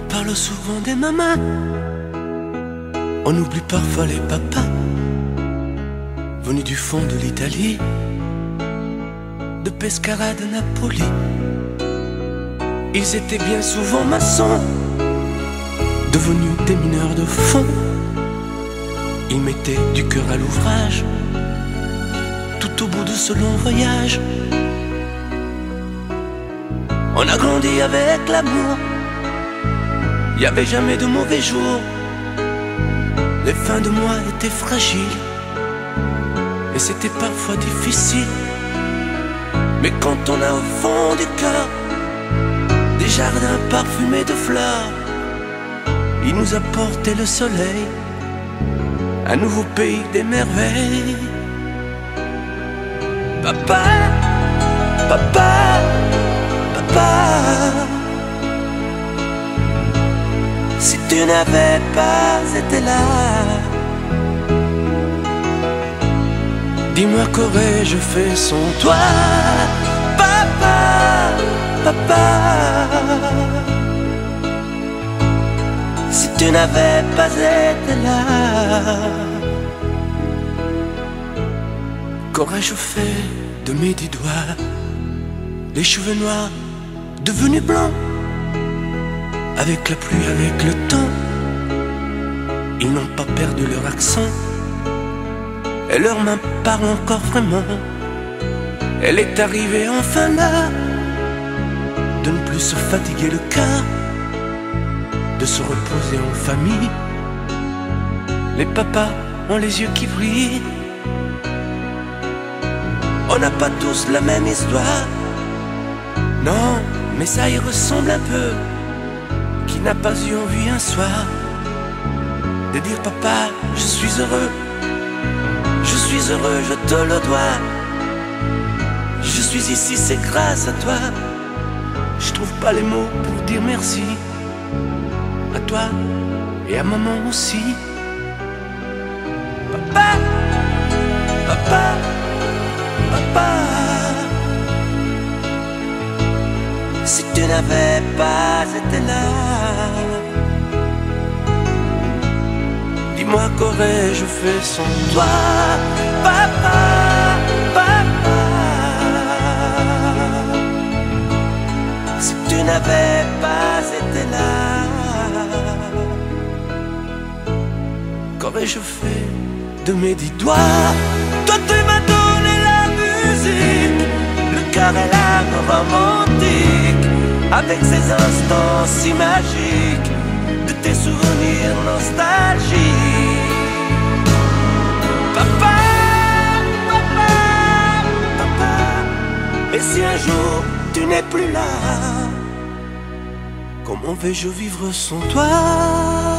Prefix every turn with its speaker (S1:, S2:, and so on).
S1: parle souvent des mamans. On oublie parfois les papas, venus du fond de l'Italie, de Pescara de Napoli. Ils étaient bien souvent maçons, devenus des mineurs de fond. Ils mettaient du cœur à l'ouvrage, tout au bout de ce long voyage. On a grandi avec l'amour, n'y avait jamais de mauvais jours. Les fins de mois étaient fragiles, et c'était parfois difficile. Mais quand on a au fond du cœur des jardins parfumés de fleurs, il nous a porté le soleil, un nouveau pays des merveilles. Papa, papa, n'avais pas été là, dis-moi qu'aurais-je fait sans toi, papa, papa? Si tu n'avais pas été là, qu'aurais-je fait de mes dix doigts? Les cheveux noirs devenus blancs, avec la pluie, avec le temps, perdu leur accent, et leurs mains parlent encore vraiment. Elle est arrivée enfin là, de ne plus se fatiguer le cœur de se reposer en famille. Les papas ont les yeux qui brillent. On n'a pas tous la même histoire. Non, mais ça y ressemble un peu. Qui n'a pas eu envie un soir? De dire papa, je suis heureux. Je suis heureux, je te le dois. Je suis ici, c'est grâce à toi. Je trouve pas les mots pour dire merci à toi et à maman aussi. Papa, papa, papa. Si tu n'avais pas été là, dis-moi qu'aurais-je fait sans toi, papa, papa. Si tu n'avais pas été là. Qu'aurais-je fait de mes dix doigts? Toi tu m'as donné la musique Le cœur et l'âme romantique Avec ces instants si magiques De tes souvenirs nostalgiques Et si un jour tu n'es plus là. Comment vais-je vivre sans toi?